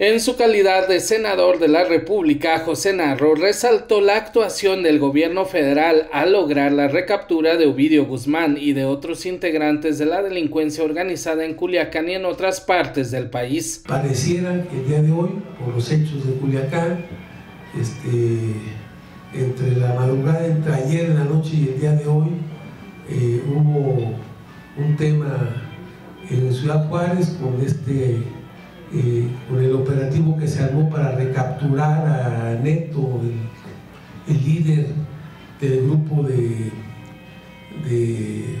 En su calidad de senador de la República, José Narro resaltó la actuación del gobierno federal al lograr la recaptura de Ovidio Guzmán y de otros integrantes de la delincuencia organizada en Culiacán y en otras partes del país. Pareciera que el día de hoy, por los hechos de Culiacán, este, entre la madrugada entre ayer en la noche y el día de hoy, eh, hubo un tema en Ciudad Juárez con este eh, con el operativo que se armó para recapturar a Neto, el, líder del grupo de, eh,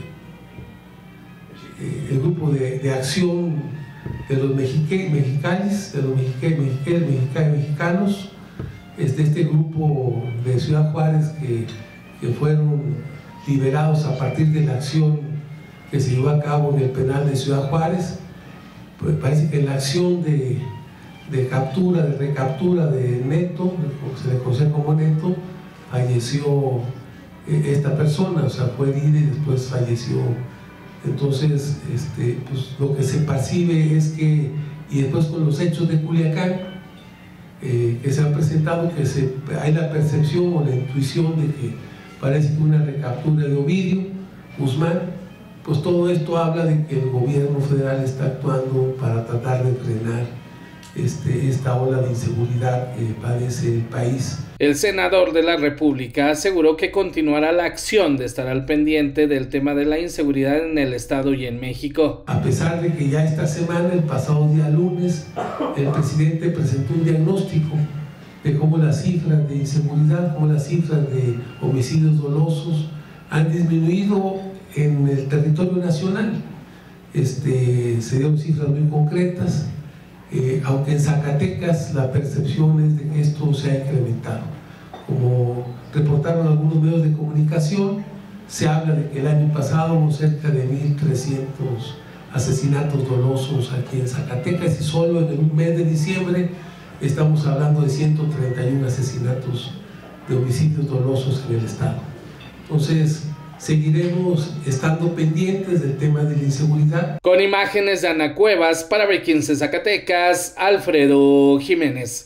el grupo de, acción de los mexicanos, de los mexicanos, mexicanos, este, este grupo de Ciudad Juárez que, que fueron liberados a partir de la acción que se llevó a cabo en el penal de Ciudad Juárez pues parece que la acción de, captura, de recaptura de Neto, se le conoce como Neto, falleció eh, esta persona, o sea, fue herida y después falleció. Entonces, este, pues, lo que se percibe es que, y después con los hechos de Culiacán, eh, que se han presentado, que se, hay la percepción o la intuición de que parece que una recaptura de Ovidio Guzmán, pues todo esto habla de que el gobierno federal está actuando para tratar de frenar este, esta ola de inseguridad que padece el país. El senador de la República aseguró que continuará la acción de estar al pendiente del tema de la inseguridad en el Estado y en México. A pesar de que ya esta semana, el pasado día lunes, el presidente presentó un diagnóstico de cómo las cifras de inseguridad, cómo las cifras de homicidios dolosos han disminuido en el territorio nacional. Este, se dieron cifras muy concretas, eh, aunque en Zacatecas la percepción es de que esto se ha incrementado. Como reportaron algunos medios de comunicación, se habla de que el año pasado hubo cerca de 1.300 asesinatos dolosos aquí en Zacatecas y solo en el mes de diciembre estamos hablando de 131 asesinatos de homicidios dolosos en el estado. Entonces, seguiremos estando pendientes del tema de la inseguridad. Con imágenes de Ana Cuevas para B15 Zacatecas, Alfredo Jiménez.